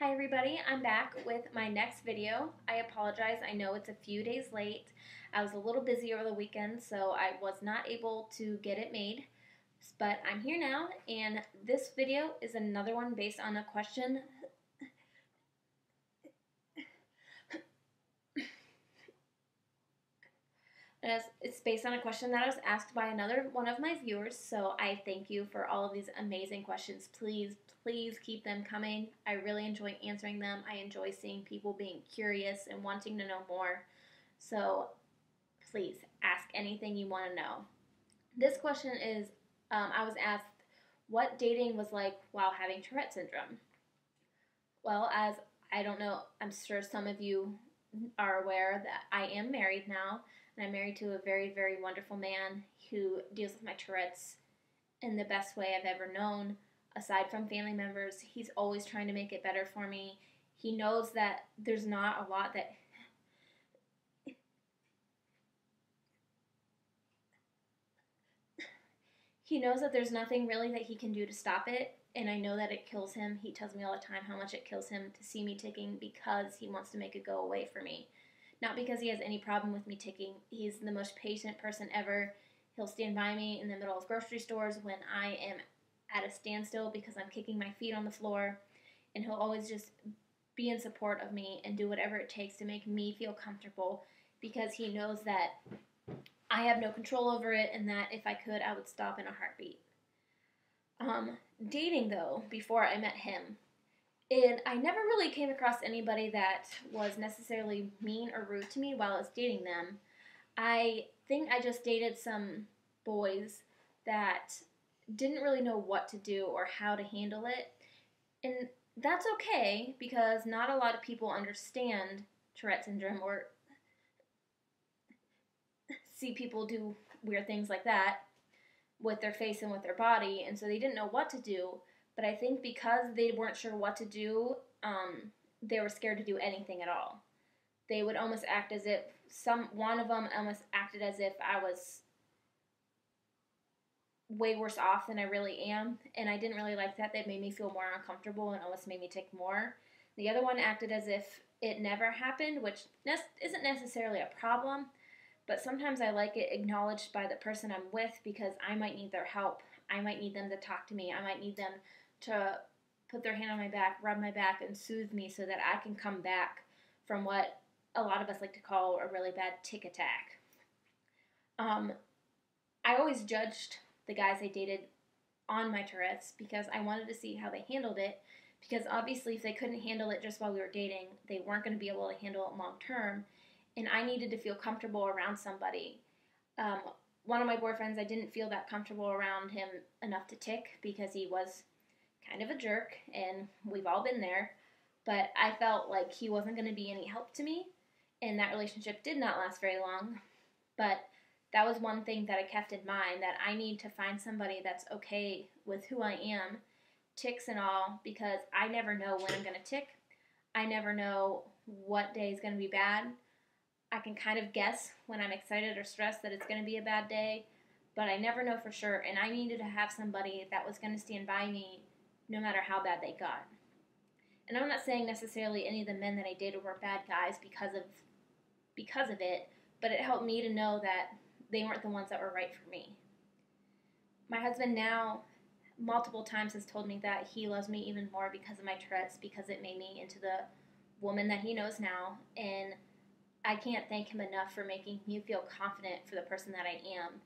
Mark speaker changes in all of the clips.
Speaker 1: Hi everybody, I'm back with my next video. I apologize, I know it's a few days late. I was a little busy over the weekend, so I was not able to get it made. But I'm here now, and this video is another one based on a question It's based on a question that I was asked by another one of my viewers, so I thank you for all of these amazing questions. Please, please keep them coming. I really enjoy answering them. I enjoy seeing people being curious and wanting to know more. So please ask anything you want to know. This question is um, I was asked what dating was like while having Tourette syndrome. Well, as I don't know, I'm sure some of you are aware that I am married now and I'm married to a very, very wonderful man who deals with my Tourette's in the best way I've ever known. Aside from family members, he's always trying to make it better for me. He knows that there's not a lot that he knows that there's nothing really that he can do to stop it and I know that it kills him. He tells me all the time how much it kills him to see me ticking because he wants to make it go away for me. Not because he has any problem with me ticking. He's the most patient person ever. He'll stand by me in the middle of grocery stores when I am at a standstill because I'm kicking my feet on the floor. And he'll always just be in support of me and do whatever it takes to make me feel comfortable because he knows that I have no control over it and that if I could, I would stop in a heartbeat. Um, dating, though, before I met him, and I never really came across anybody that was necessarily mean or rude to me while I was dating them. I think I just dated some boys that didn't really know what to do or how to handle it. And that's okay because not a lot of people understand Tourette syndrome or see people do weird things like that with their face and with their body. And so they didn't know what to do. But I think because they weren't sure what to do, um, they were scared to do anything at all. They would almost act as if some one of them almost acted as if I was way worse off than I really am, and I didn't really like that. That made me feel more uncomfortable and almost made me take more. The other one acted as if it never happened, which isn't necessarily a problem, but sometimes I like it acknowledged by the person I'm with because I might need their help. I might need them to talk to me. I might need them to put their hand on my back, rub my back, and soothe me so that I can come back from what a lot of us like to call a really bad tick attack. Um, I always judged the guys I dated on my Tourette's because I wanted to see how they handled it. Because obviously, if they couldn't handle it just while we were dating, they weren't going to be able to handle it long term. And I needed to feel comfortable around somebody. Um, one of my boyfriends, I didn't feel that comfortable around him enough to tick because he was kind of a jerk, and we've all been there. But I felt like he wasn't going to be any help to me, and that relationship did not last very long. But that was one thing that I kept in mind that I need to find somebody that's okay with who I am, ticks and all, because I never know when I'm going to tick. I never know what day is going to be bad. I can kind of guess when I'm excited or stressed that it's going to be a bad day, but I never know for sure. And I needed to have somebody that was going to stand by me no matter how bad they got. And I'm not saying necessarily any of the men that I dated were bad guys because of because of it, but it helped me to know that they weren't the ones that were right for me. My husband now multiple times has told me that he loves me even more because of my Tourette's because it made me into the woman that he knows now and I can't thank him enough for making me feel confident for the person that I am.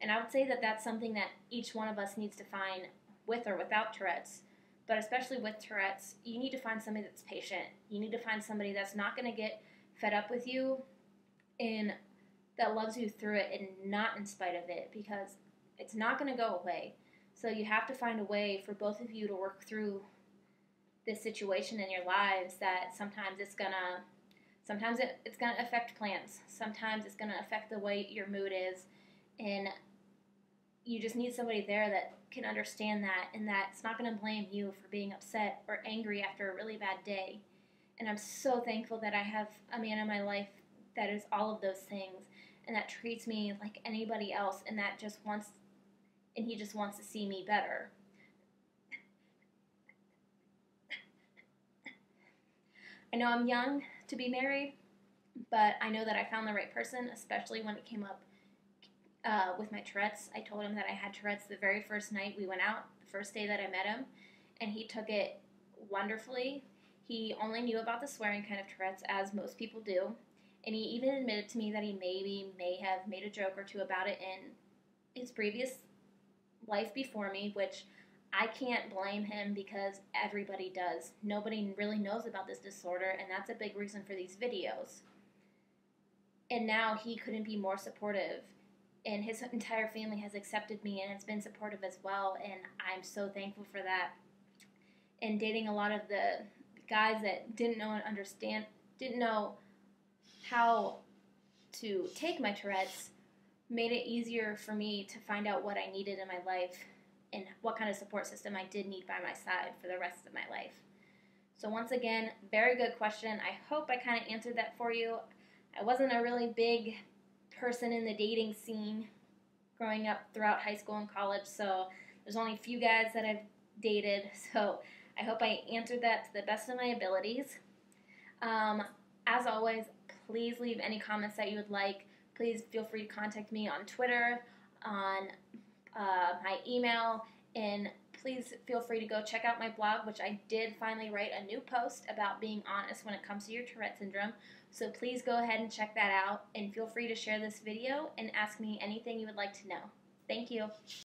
Speaker 1: And I would say that that's something that each one of us needs to find with or without Tourette's, but especially with Tourette's, you need to find somebody that's patient. You need to find somebody that's not going to get fed up with you and that loves you through it and not in spite of it because it's not going to go away. So you have to find a way for both of you to work through this situation in your lives that sometimes it's going to sometimes it, it's going to affect plans. Sometimes it's going to affect the way your mood is and you just need somebody there that can understand that and that's not going to blame you for being upset or angry after a really bad day. And I'm so thankful that I have a man in my life that is all of those things and that treats me like anybody else and that just wants and he just wants to see me better. I know I'm young to be married, but I know that I found the right person, especially when it came up uh, with my Tourette's. I told him that I had Tourette's the very first night we went out, the first day that I met him, and he took it wonderfully. He only knew about the swearing kind of Tourette's, as most people do, and he even admitted to me that he maybe may have made a joke or two about it in his previous life before me, which I can't blame him because everybody does. Nobody really knows about this disorder, and that's a big reason for these videos. And now he couldn't be more supportive, and his entire family has accepted me and it's been supportive as well, and I'm so thankful for that. And dating a lot of the guys that didn't know and understand, didn't know how to take my Tourette's made it easier for me to find out what I needed in my life and what kind of support system I did need by my side for the rest of my life. So, once again, very good question. I hope I kind of answered that for you. I wasn't a really big person in the dating scene growing up throughout high school and college, so there's only a few guys that I've dated. So, I hope I answered that to the best of my abilities. Um, as always, please leave any comments that you would like. Please feel free to contact me on Twitter, on uh, my email, and please feel free to go check out my blog, which I did finally write a new post about being honest when it comes to your Tourette syndrome. So please go ahead and check that out, and feel free to share this video and ask me anything you would like to know. Thank you.